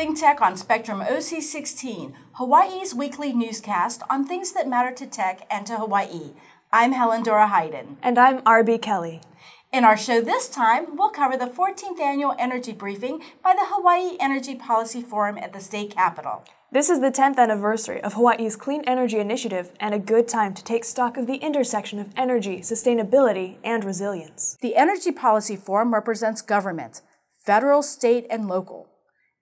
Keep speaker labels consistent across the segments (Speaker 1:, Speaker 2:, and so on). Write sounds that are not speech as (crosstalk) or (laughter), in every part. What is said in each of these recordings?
Speaker 1: Think Tech on Spectrum OC16, Hawaii's weekly newscast on things that matter to tech and to Hawaii. I'm Helen Dora Hyden.
Speaker 2: And I'm RB Kelly.
Speaker 1: In our show this time, we'll cover the 14th annual energy briefing by the Hawaii Energy Policy Forum at the state capitol.
Speaker 2: This is the 10th anniversary of Hawaii's Clean Energy Initiative and a good time to take stock of the intersection of energy, sustainability, and resilience.
Speaker 1: The Energy Policy Forum represents government, federal, state, and local,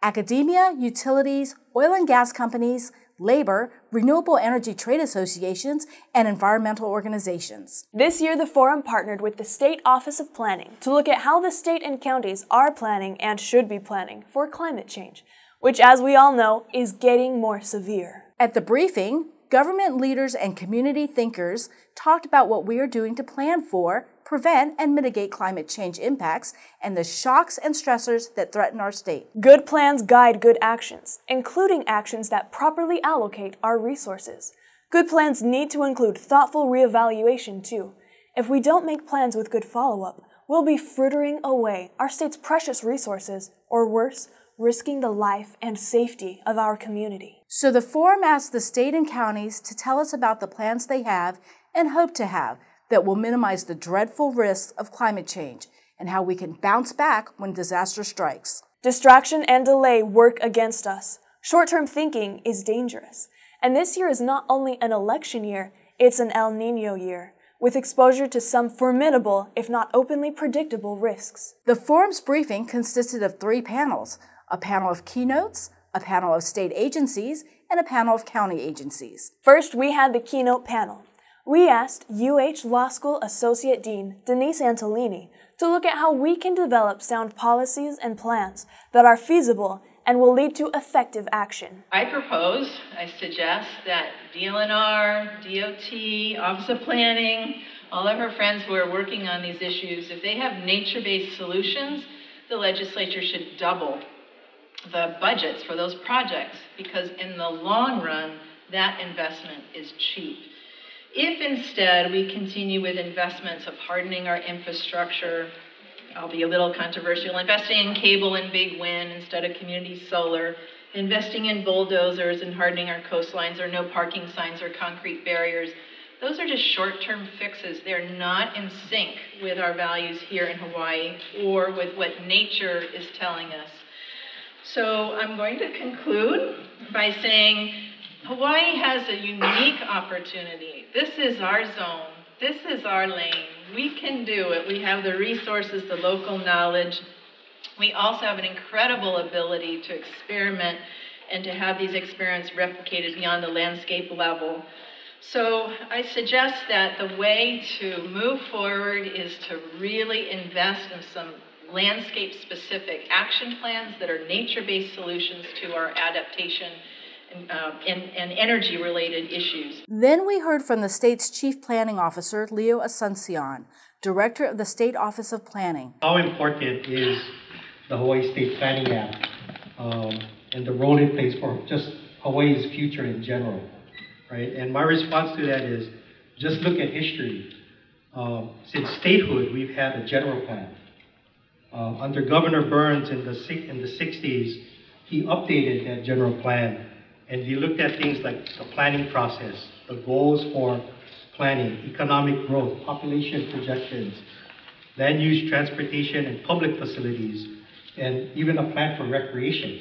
Speaker 1: academia, utilities, oil and gas companies, labor, renewable energy trade associations, and environmental organizations.
Speaker 2: This year, the forum partnered with the State Office of Planning to look at how the state and counties are planning and should be planning for climate change, which, as we all know, is getting more severe.
Speaker 1: At the briefing, government leaders and community thinkers talked about what we are doing to plan for, prevent, and mitigate climate change impacts and the shocks and stressors that threaten our state.
Speaker 2: Good plans guide good actions, including actions that properly allocate our resources. Good plans need to include thoughtful reevaluation, too. If we don't make plans with good follow up, we'll be frittering away our state's precious resources, or worse, risking the life and safety of our community.
Speaker 1: So the forum asked the state and counties to tell us about the plans they have and hope to have that will minimize the dreadful risks of climate change and how we can bounce back when disaster strikes.
Speaker 2: Distraction and delay work against us. Short term thinking is dangerous. And this year is not only an election year, it's an El Nino year, with exposure to some formidable, if not openly predictable, risks.
Speaker 1: The forum's briefing consisted of three panels a panel of keynotes, a panel of state agencies, and a panel of county agencies.
Speaker 2: First, we had the keynote panel. We asked UH Law School Associate Dean Denise Antolini to look at how we can develop sound policies and plans that are feasible and will lead to effective action.
Speaker 3: I propose, I suggest that DLNR, DOT, Office of Planning, all of our friends who are working on these issues, if they have nature based solutions, the legislature should double the budgets for those projects because, in the long run, that investment is cheap. If instead we continue with investments of hardening our infrastructure, I'll be a little controversial, investing in cable and big wind instead of community solar, investing in bulldozers and hardening our coastlines or no parking signs or concrete barriers, those are just short term fixes. They're not in sync with our values here in Hawaii or with what nature is telling us. So I'm going to conclude by saying Hawaii has a unique opportunity. This is our zone. This is our lane. We can do it. We have the resources, the local knowledge. We also have an incredible ability to experiment and to have these experiments replicated beyond the landscape level. So I suggest that the way to move forward is to really invest in some landscape specific action plans that are nature based solutions to our adaptation and, uh, and, and energy related issues.
Speaker 1: Then we heard from the state's chief planning officer, Leo Asuncion, director of the State Office of Planning.
Speaker 4: How important is the Hawaii State Planning Act um, and the role it plays for just Hawaii's future in general, right? And my response to that is just look at history. Um, since statehood, we've had a general plan. Uh, under Governor Burns in the, in the 60s, he updated that general plan and he looked at things like the planning process, the goals for planning, economic growth, population projections, land use, transportation, and public facilities, and even a plan for recreation.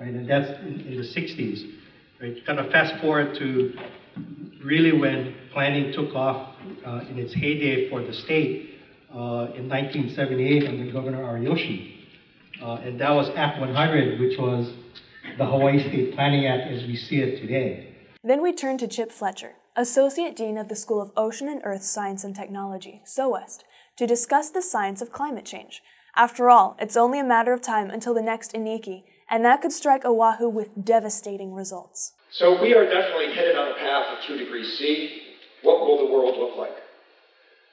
Speaker 4: Right, and that's in, in the 60s. Right, kind of fast forward to really when planning took off uh, in its heyday for the state uh, in 1978 under Governor Ariyoshi. Uh, and that was Act 100, which was the Hawaii State Planning Act as we see it today.
Speaker 2: Then we turn to Chip Fletcher, Associate Dean of the School of Ocean and Earth Science and Technology, SOEST, to discuss the science of climate change. After all, it's only a matter of time until the next Iniki, and that could strike Oahu with devastating results.
Speaker 5: So we are definitely headed on a path of 2 degrees C. What will the world look like?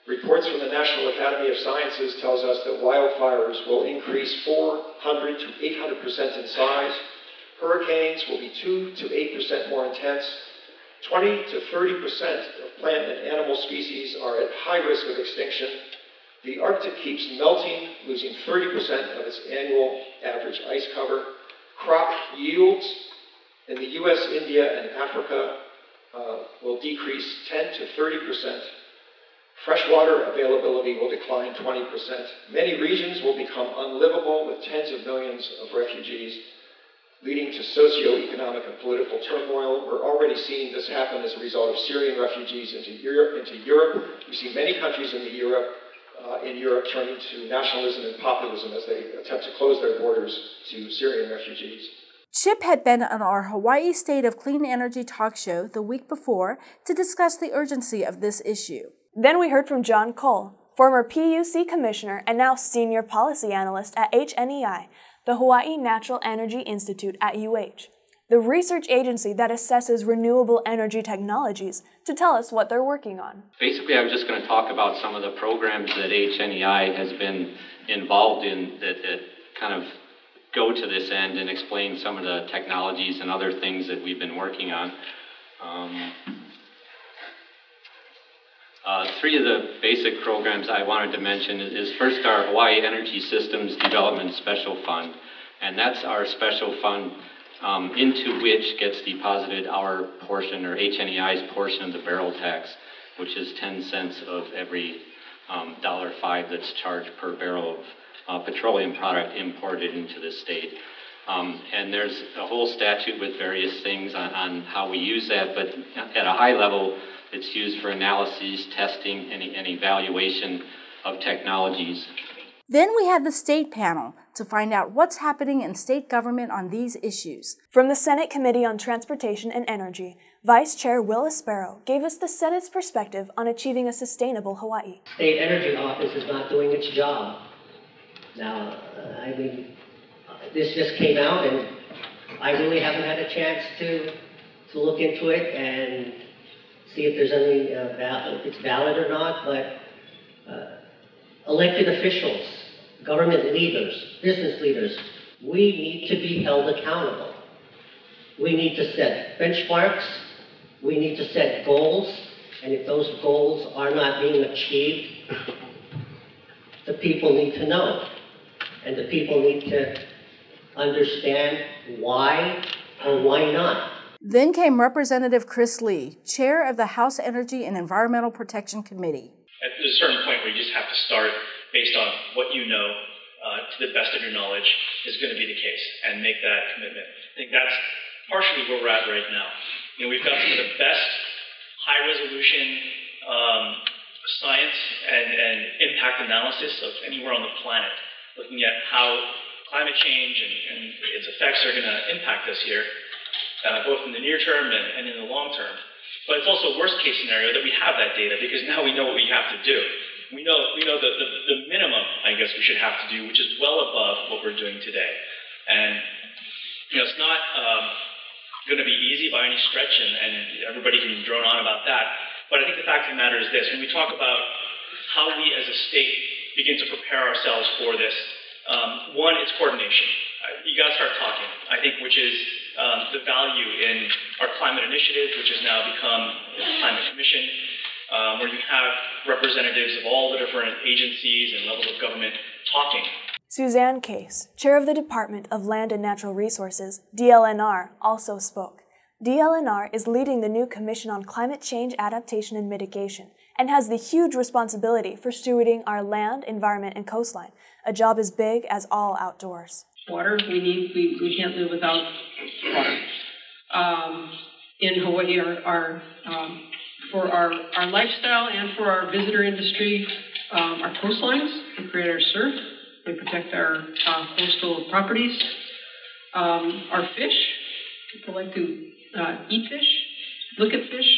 Speaker 5: Reports from the National Academy of Sciences tells us that wildfires will increase 400 to 800 percent in size. Hurricanes will be 2 to 8 percent more intense. 20 to 30 percent of plant and animal species are at high risk of extinction. The Arctic keeps melting, losing 30 percent of its annual average ice cover. Crop yields in the US, India, and Africa uh, will decrease 10 to 30 percent. Freshwater availability will decline 20 percent. Many regions will become unlivable with tens of millions of refugees, leading to socio-economic and political turmoil. We're already seeing this happen as a result of Syrian refugees into Europe. Into Europe. We see many countries in the Europe uh, in Europe turning to nationalism and populism as they attempt to close their borders to Syrian refugees.
Speaker 1: Chip had been on our Hawaii State of Clean Energy talk show the week before to discuss the urgency of this issue.
Speaker 2: Then we heard from John Cole, former PUC commissioner and now senior policy analyst at HNEI, the Hawaii Natural Energy Institute at UH, the research agency that assesses renewable energy technologies, to tell us what they're working on.
Speaker 6: Basically, I was just going to talk about some of the programs that HNEI has been involved in that, that kind of go to this end and explain some of the technologies and other things that we've been working on. Um, uh, three of the basic programs I wanted to mention is, is first our Hawaii Energy Systems Development Special Fund, and that's our special fund um, into which gets deposited our portion or HNEI's portion of the barrel tax, which is 10 cents of every um, dollar five that's charged per barrel of uh, petroleum product imported into the state. Um, and there's a whole statute with various things on, on, how we use that, but at a high level, it's used for analyses, testing, and, and evaluation of technologies.
Speaker 1: Then we had the state panel to find out what's happening in state government on these issues.
Speaker 2: From the Senate Committee on Transportation and Energy, Vice Chair Will Espero gave us the Senate's perspective on achieving a sustainable Hawaii.
Speaker 7: State Energy Office is not doing its job. Now, uh, I mean, this just came out, and I really haven't had a chance to to look into it and see if there's any uh, val- if it's valid or not. But uh, elected officials, government leaders, business leaders, we need to be held accountable. We need to set benchmarks. We need to set goals. And if those goals are not being achieved, the people need to know and the people need to understand why or why not.
Speaker 1: Then came Representative Chris Lee, chair of the House Energy and Environmental Protection Committee.
Speaker 8: At a certain point where you just have to start based on what you know uh, to the best of your knowledge is going to be the case and make that commitment. I think that's partially where we're at right now. You know, we've got some of the best high resolution um, science and, and impact analysis of anywhere on the planet looking at how climate change and, and its effects are going to impact us here, uh, both in the near term and, and in the long term. But it's also a worst case scenario that we have that data because now we know what we have to do. We know, we know the, the, the minimum, I guess, we should have to do, which is well above what we're doing today. And, you know, it's not um, going to be easy by any stretch, and, and everybody can drone on about that. But I think the fact of the matter is this when we talk about how we as a state begin to prepare ourselves for this. Um, one, it's coordination. Uh, you got to start talking, I think, which is um, the value in our climate initiative, which has now become the Climate Commission, um, where you have representatives of all the different agencies and levels of government talking.
Speaker 2: Suzanne Case, chair of the Department of Land and Natural Resources, DLNR, also spoke. DLNR is leading the new Commission on Climate Change Adaptation and Mitigation and has the huge responsibility for stewarding our land, environment, and coastline, a job as big as all outdoors.
Speaker 9: Water, we need, we, we can't live without water. Um, in Hawaii, our, our um, for our, our lifestyle and for our visitor industry, um, our coastlines, we create our surf, we protect our uh, coastal properties, um, our fish, people like to uh, eat fish, look at fish,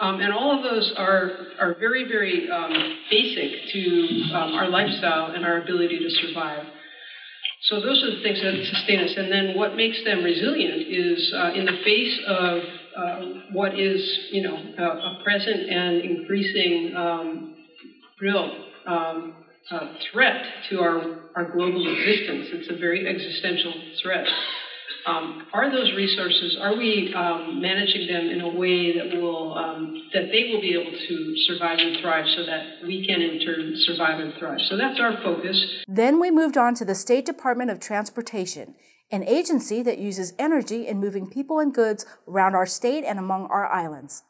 Speaker 9: um, and all of those are, are very, very um, basic to our lifestyle and our ability to survive. So those are the things that sustain us. And then what makes them resilient is uh, in the face of uh, what is, you know, a, a present and increasing um, real um, uh, threat to our, our global existence. It's a very existential threat. Um, are those resources, are we um, managing them in a way that will, um, that they will be able to survive and thrive so that we can in turn survive and thrive? So that's our focus.
Speaker 1: Then we moved on to the State Department of Transportation, an agency that uses energy in moving people and goods around our state and among our islands.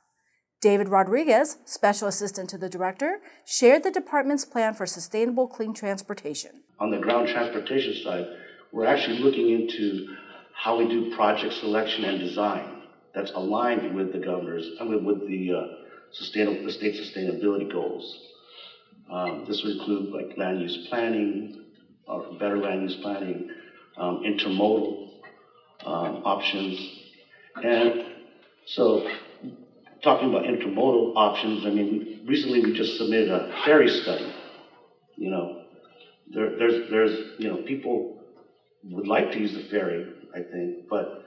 Speaker 1: David Rodriguez, Special Assistant to the Director, shared the department's plan for sustainable clean transportation.
Speaker 10: On the ground transportation side, we're actually looking into how we do project selection and design that's aligned with the governor's, I mean, with the uh, sustainable, the state sustainability goals. Um, this would include like land use planning, or better land use planning, um, intermodal um, options, and so talking about intermodal options, I mean, recently we just submitted a ferry study. You know, there, there's, there's, you know, people would like to use the ferry, I think, but,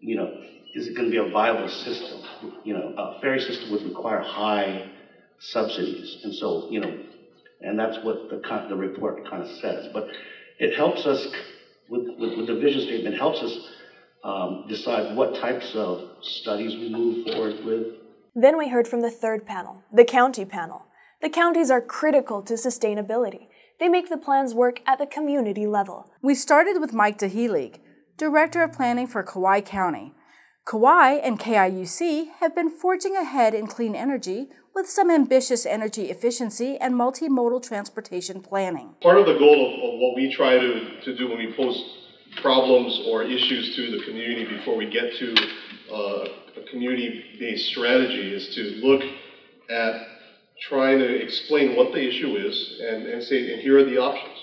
Speaker 10: you know, is it going to be a viable system? You know, a ferry system would require high subsidies, and so, you know, and that's what the, the report kind of says. But it helps us, with, with, with the vision statement, helps us um, decide what types of studies we move forward with.
Speaker 2: Then we heard from the third panel, the county panel. The counties are critical to sustainability. They make the plans work at the community level.
Speaker 1: We started with Mike Dahilig, Director of Planning for Kauai County. Kauai and KIUC have been forging ahead in clean energy with some ambitious energy efficiency and multimodal transportation planning.
Speaker 11: Part of the goal of, of what we try to, to do when we post problems or issues to the community before we get to uh, a community-based strategy is to look at trying to explain what the issue is and, and say, and here are the options.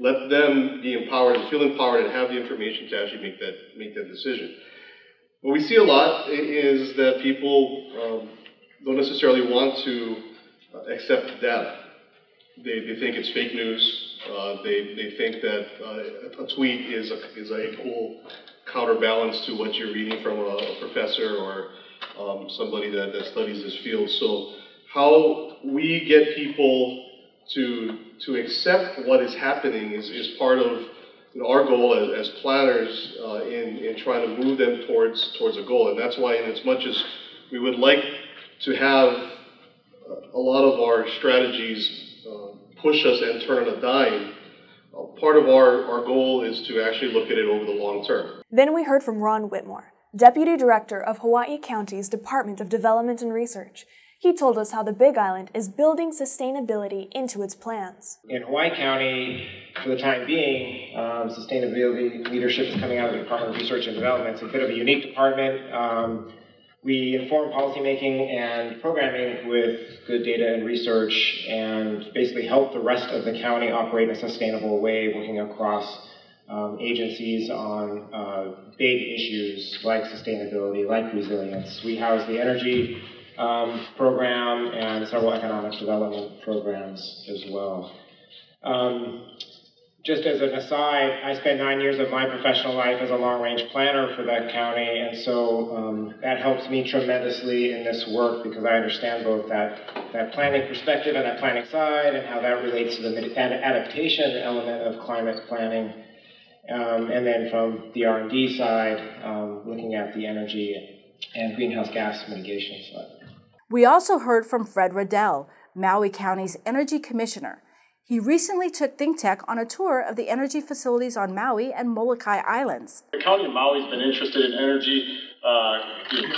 Speaker 11: Let them be empowered and feel empowered and have the information to actually make that, make that decision. What we see a lot is that people um, don't necessarily want to uh, accept data. They, they think it's fake news. Uh, they, they think that uh, a tweet is a, is a cool counterbalance to what you're reading from a, a professor or um, somebody that, that studies this field. So how we get people to, to accept what is happening is, is part of you know, our goal as, as planners uh, in, in trying to move them towards, towards a goal. And that's why in as much as we would like to have a lot of our strategies uh, push us and turn a dime, uh, part of our, our goal is to actually look at it over the long term.
Speaker 2: Then we heard from Ron Whitmore, Deputy Director of Hawaii County's Department of Development and Research. He told us how the Big Island is building sustainability into its plans.
Speaker 12: In Hawaii County, for the time being, um, sustainability leadership is coming out of the Department of Research and Development. It's a bit of a unique department. Um, we inform policymaking and programming with good data and research and basically help the rest of the county operate in a sustainable way, working across um, agencies on uh, big issues like sustainability, like resilience. We house the energy um, program and several economic development programs as well. Um, just as an aside, I spent nine years of my professional life as a long range planner for that county, and so um, that helps me tremendously in this work because I understand both that, that planning perspective and that planning side and how that relates to the adaptation element of climate planning. Um, and then from the R&D side, um, looking at the energy and greenhouse gas mitigation side.
Speaker 1: We also heard from Fred Redell, Maui County's Energy Commissioner. He recently took ThinkTech on a tour of the energy facilities on Maui and Molokai Islands.
Speaker 13: The County of Maui has been interested in energy uh,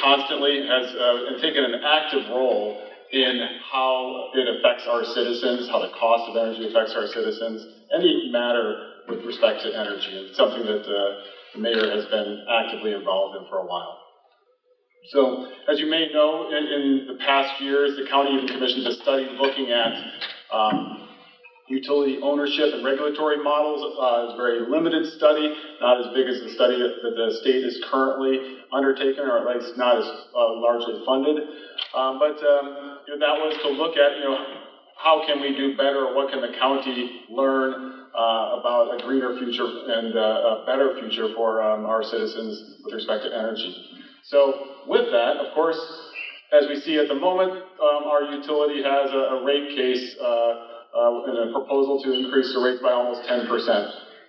Speaker 13: constantly, has uh, taken an active role in how it affects our citizens, how the cost of energy affects our citizens, any matter with respect to energy. It's something that uh, the mayor has been actively involved in for a while. So, as you may know, in, in the past years, the county even commissioned a study looking at um, utility ownership and regulatory models uh, is a very limited study, not as big as the study that, that the state is currently undertaking, or at least not as uh, largely funded. Um, but um, you know, that was to look at, you know, how can we do better, or what can the county learn uh, about a greener future and uh, a better future for um, our citizens with respect to energy. So with that, of course, as we see at the moment, um, our utility has a, a rate case uh, uh, in a proposal to increase the rates by almost 10%.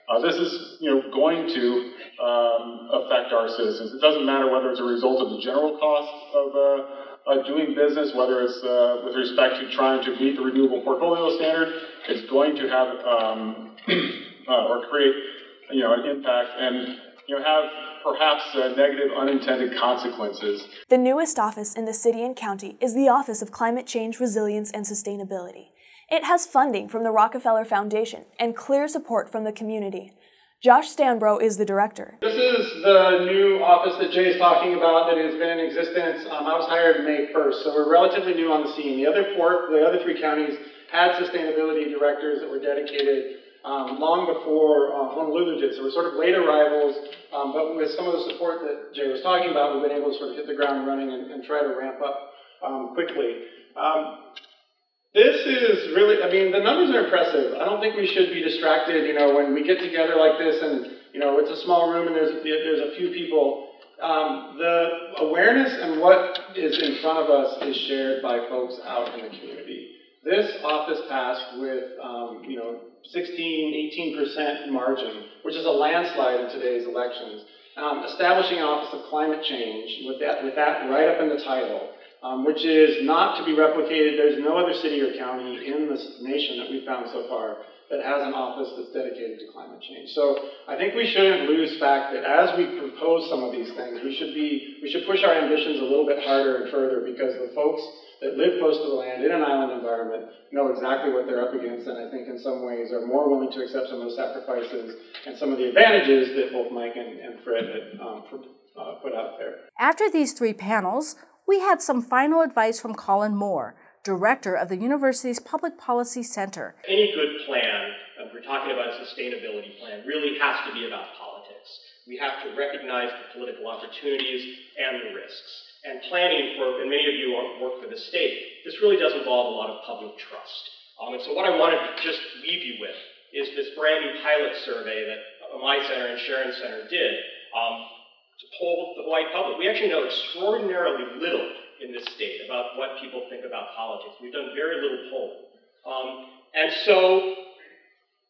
Speaker 13: Uh, this is, you know, going to um, affect our citizens. It doesn't matter whether it's a result of the general cost of uh, doing business, whether it's uh, with respect to trying to meet the renewable portfolio standard. It's going to have um, (clears throat) uh, or create you know, an impact and, you know, have perhaps uh, negative unintended consequences.
Speaker 2: The newest office in the city and county is the Office of Climate Change, Resilience, and Sustainability. It has funding from the Rockefeller Foundation and clear support from the community. Josh Stanbro is the director.
Speaker 14: This is the new office that Jay is talking about that has been in existence. Um, I was hired May 1st, so we're relatively new on the scene. The other port, the other three counties had sustainability directors that were dedicated um, long before uh, Honolulu did. So we're sort of late arrivals, but with some of the support that Jay was talking about, we've been able to sort of hit the ground running and, and try to ramp up um, quickly. Um, this is really, I mean, the numbers are impressive. I don't think we should be distracted, you know, when we get together like this and, you know, it's a small room and there's, there's a few people. Um, the awareness and what is in front of us is shared by folks out in the community. This office passed with, um, you know, 16, 18% margin, which is a landslide in today's elections. Um, establishing an Office of Climate Change with that, with that right up in the title um, which is not to be replicated. There's no other city or county in this nation that we've found so far that has an office that's dedicated to climate change. So I think we shouldn't lose fact that as we propose some of these things, we should be we should push our ambitions a little bit harder and further because the folks that live close to the land in an island environment know exactly what they're up against and I think in some ways are more willing to accept some of those sacrifices and some of the advantages that both Mike and, and Fred had um, uh, put out there.
Speaker 1: After these three panels, we had some final advice from Colin Moore, director of the university's Public Policy Center.
Speaker 15: Any good plan, if we're talking about a sustainability plan, really has to be about politics. We have to recognize the political opportunities and the risks. And planning for, and many of you work for the state, this really does involve a lot of public trust. Um, and so what I wanted to just leave you with is this brand new pilot survey that my center and Sharon Center did. Um, to poll the white public. We actually know extraordinarily little in this state about what people think about politics. We've done very little polling. Um, and so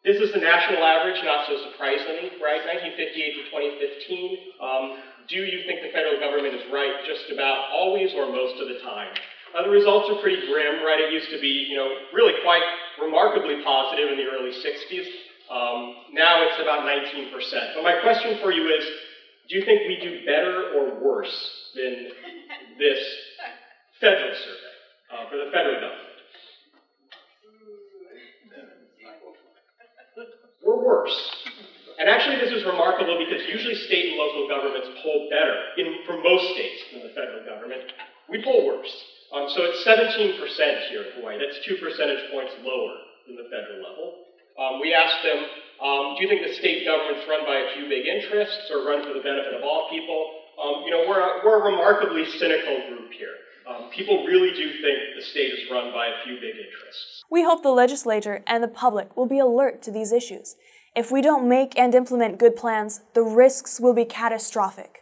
Speaker 15: this is the national average, not so surprisingly, right? 1958 to 2015. Do you think the federal government is right just about always or most of the time? Uh, the results are pretty grim, right? It used to be, you know, really quite remarkably positive in the early 60s. Um, now it's about 19%. But my question for you is, do you think we do better or worse than this federal survey uh, for the federal government? We're worse. And actually, this is remarkable because usually state and local governments poll better in, for most states than the federal government. We poll worse. Um, so it's 17% here in Hawaii. That's two percentage points lower than the federal level. Um, we asked them um, do you think the state government's run by a few big interests or run for the benefit of all people? Um, you know, we're a, we're a remarkably cynical group here. Um, people really do think the state is run by a few big interests.
Speaker 2: We hope the legislature and the public will be alert to these issues. If we don't make and implement good plans, the risks will be catastrophic.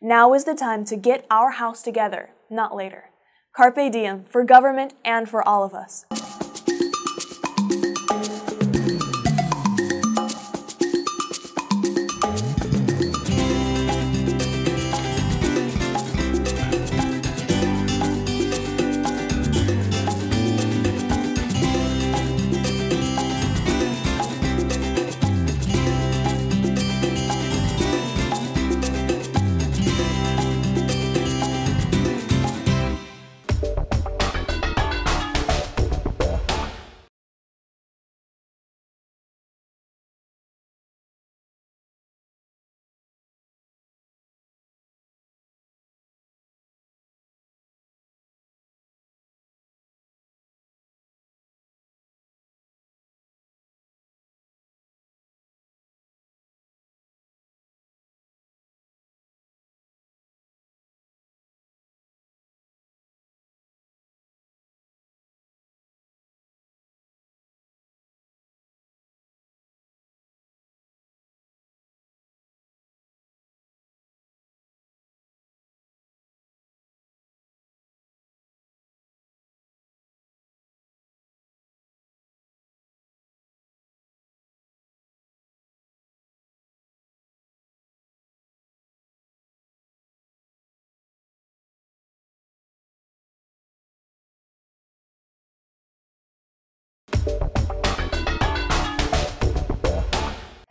Speaker 2: Now is the time to get our house together, not later. Carpe diem for government and for all of us.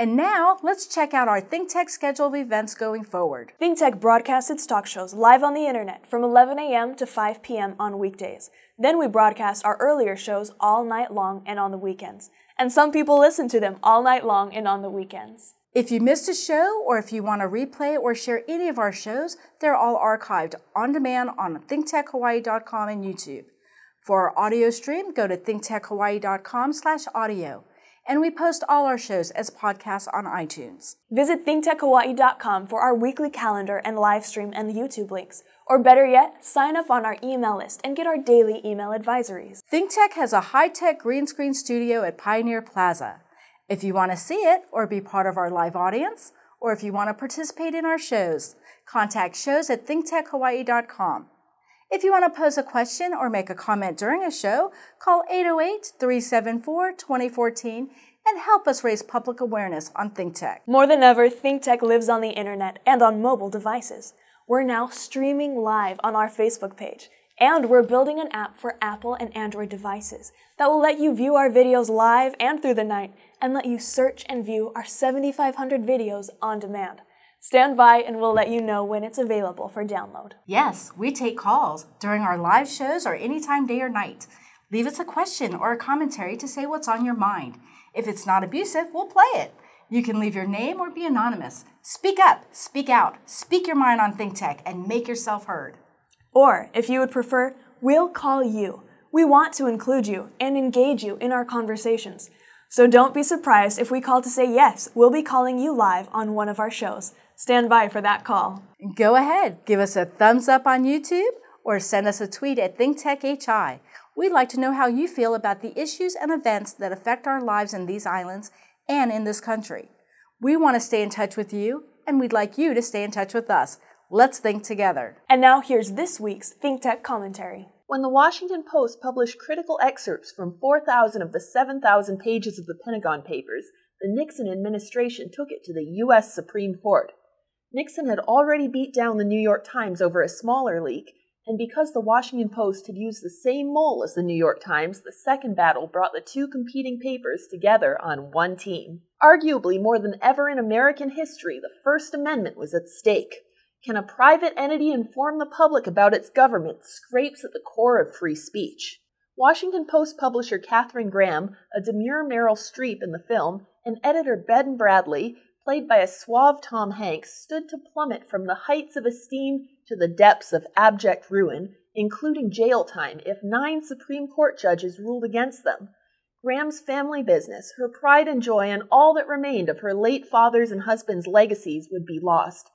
Speaker 1: And now, let's check out our ThinkTech schedule of events going forward.
Speaker 2: ThinkTech broadcasts its talk shows live on the internet from 11 a.m. to 5 p.m. on weekdays. Then we broadcast our earlier shows all night long and on the weekends. And some people listen to them all night long and on the weekends.
Speaker 1: If you missed a show, or if you want to replay or share any of our shows, they're all archived on demand on thinktechhawaii.com and YouTube. For our audio stream, go to thinktechhawaii.com slash audio and we post all our shows as podcasts on iTunes.
Speaker 2: Visit thinktechhawaii.com for our weekly calendar and live stream and the YouTube links. Or better yet, sign up on our email list and get our daily email advisories.
Speaker 1: ThinkTech has a high-tech green screen studio at Pioneer Plaza. If you want to see it or be part of our live audience, or if you want to participate in our shows, contact shows at thinktechhawaii.com. If you want to pose a question or make a comment during a show, call 808 374 2014 and help us raise public awareness on ThinkTech.
Speaker 2: More than ever, ThinkTech lives on the internet and on mobile devices. We're now streaming live on our Facebook page, and we're building an app for Apple and Android devices that will let you view our videos live and through the night and let you search and view our 7,500 videos on demand. Stand by and we'll let you know when it's available for download.
Speaker 1: Yes, we take calls during our live shows or anytime day or night. Leave us a question or a commentary to say what's on your mind. If it's not abusive, we'll play it. You can leave your name or be anonymous. Speak up, speak out, speak your mind on ThinkTech, and make yourself heard.
Speaker 2: Or, if you would prefer, we'll call you. We want to include you and engage you in our conversations. So don't be surprised if we call to say yes, we'll be calling you live on one of our shows. Stand by for that call.
Speaker 1: Go ahead, give us a thumbs up on YouTube or send us a tweet at ThinkTechHI. We'd like to know how you feel about the issues and events that affect our lives in these islands and in this country. We want to stay in touch with you, and we'd like you to stay in touch with us. Let's think together.
Speaker 2: And now here's this week's ThinkTech commentary.
Speaker 16: When the Washington Post published critical excerpts from 4,000 of the 7,000 pages of the Pentagon Papers, the Nixon administration took it to the U.S. Supreme Court. Nixon had already beat down the New York Times over a smaller leak, and because the Washington Post had used the same mole as the New York Times, the second battle brought the two competing papers together on one team. Arguably more than ever in American history, the First Amendment was at stake. Can a private entity inform the public about its government scrapes at the core of free speech. Washington Post publisher Katharine Graham, a demure Meryl Streep in the film, and editor Ben Bradlee, played by a suave Tom Hanks, stood to plummet from the heights of esteem to the depths of abject ruin, including jail time if nine Supreme Court judges ruled against them. Graham's family business, her pride and joy, and all that remained of her late father's and husband's legacies would be lost.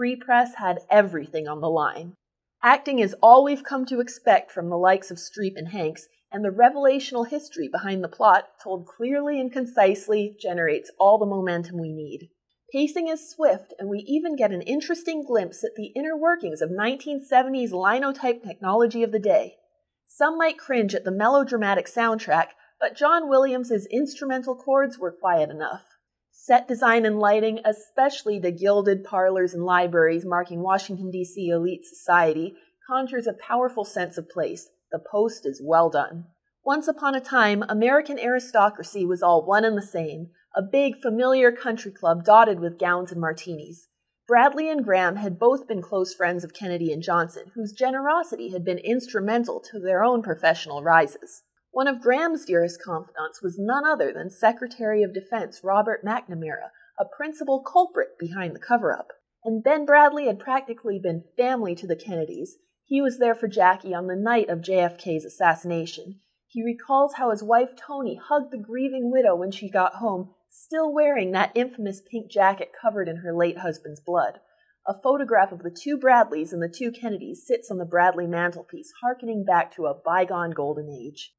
Speaker 16: Free Press had everything on the line. Acting is all we've come to expect from the likes of Streep and Hanks, and the revelational history behind the plot, told clearly and concisely, generates all the momentum we need. Pacing is swift, and we even get an interesting glimpse at the inner workings of 1970s linotype technology of the day. Some might cringe at the melodramatic soundtrack, but John Williams' instrumental chords were quiet enough. Set design and lighting, especially the gilded parlors and libraries marking Washington, D.C. elite society, conjures a powerful sense of place, the post is well done. Once upon a time, American aristocracy was all one and the same, a big, familiar country club dotted with gowns and martinis. Bradlee and Graham had both been close friends of Kennedy and Johnson, whose generosity had been instrumental to their own professional rises. One of Graham's dearest confidants was none other than Secretary of Defense Robert McNamara, a principal culprit behind the cover up. And Ben Bradlee had practically been family to the Kennedys, he was there for Jackie on the night of JFK's assassination. He recalls how his wife Toni hugged the grieving widow when she got home, still wearing that infamous pink jacket covered in her late husband's blood. A photograph of the two Bradlees and the two Kennedys sits on the Bradlee mantelpiece, harkening back to a bygone golden age.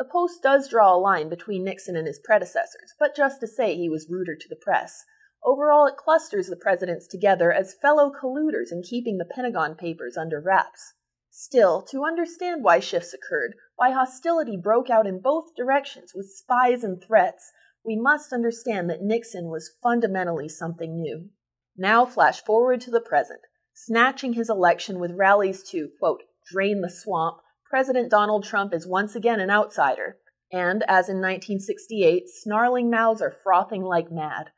Speaker 16: The Post does draw a line between Nixon and his predecessors, but just to say he was ruder to the press. Overall, it clusters the presidents together as fellow colluders in keeping the Pentagon Papers under wraps. Still, to understand why shifts occurred, why hostility broke out in both directions with spies and threats, we must understand that Nixon was fundamentally something new. Now, flash forward to the present. Snatching his election with rallies to, quote, drain the swamp, President Donald Trump is once again an outsider. And, as in 1968, snarling mouths are frothing like mad.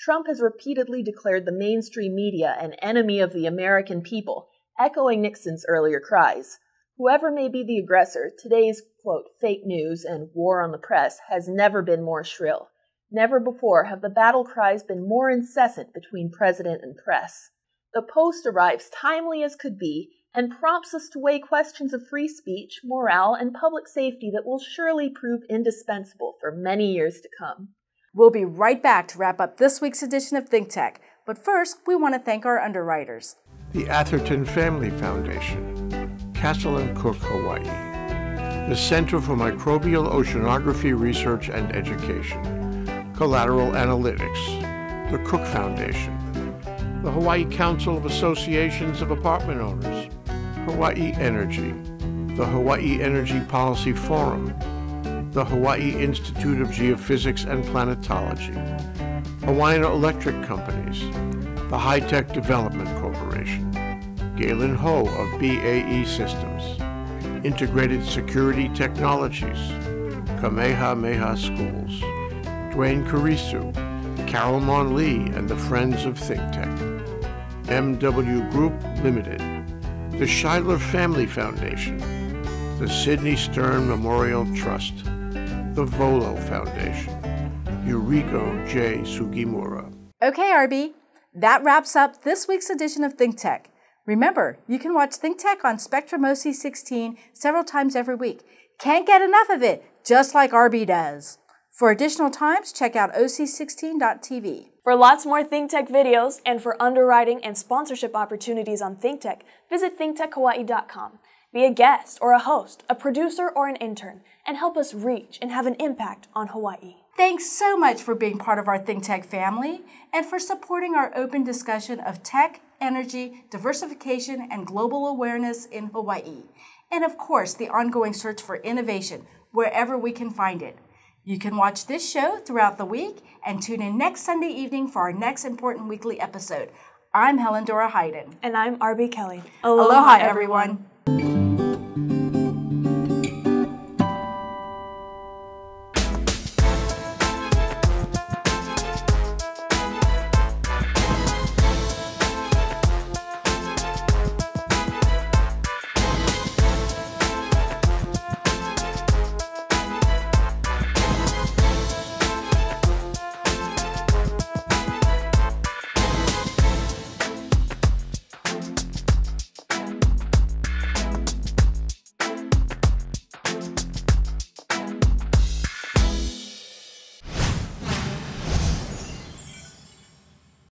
Speaker 16: Trump has repeatedly declared the mainstream media an enemy of the American people, echoing Nixon's earlier cries. Whoever may be the aggressor, today's, quote, fake news and war on the press has never been more shrill. Never before have the battle cries been more incessant between president and press. The Post arrives timely as could be and prompts us to weigh questions of free speech, morale, and public safety that will surely prove indispensable for many years to come.
Speaker 1: We'll be right back to wrap up this week's edition of Think Tech, but first, we want to thank our underwriters.
Speaker 17: The Atherton Family Foundation, Castle and Cooke, Hawaii, the Center for Microbial Oceanography Research and Education, Collateral Analytics, the Cooke Foundation, the Hawaii Council of Associations of Apartment Owners, Hawaii Energy, the Hawaii Energy Policy Forum, the Hawaii Institute of Geophysics and Planetology, Hawaiian Electric Companies, the High Tech Development Corporation, Galen Ho of BAE Systems, Integrated Security Technologies, Kamehameha Schools, Duane Kurisu, Carol Mon Lee and the Friends of ThinkTech, MW Group Limited, the Schuyler Family Foundation, the Sidney Stern Memorial Trust, the Volo Foundation, Yuriko J. Sugimura.
Speaker 1: Okay, RB, that wraps up this week's edition of Think Tech. Remember, you can watch Think Tech on Spectrum OC16 several times every week. Can't get enough of it, just like RB does. For additional times, check out oc16.tv.
Speaker 2: For lots more ThinkTech videos and for underwriting and sponsorship opportunities on ThinkTech, visit thinktechhawaii.com. Be a guest or a host, a producer or an intern, and help us reach and have an impact on Hawaii.
Speaker 1: Thanks so much for being part of our ThinkTech family and for supporting our open discussion of tech, energy, diversification, and global awareness in Hawaii. And of course, the ongoing search for innovation wherever we can find it. You can watch this show throughout the week and tune in next Sunday evening for our next important weekly episode. I'm Helen Dora Hyden.
Speaker 2: And I'm RB Kelly.
Speaker 1: Aloha, Aloha everyone. everyone.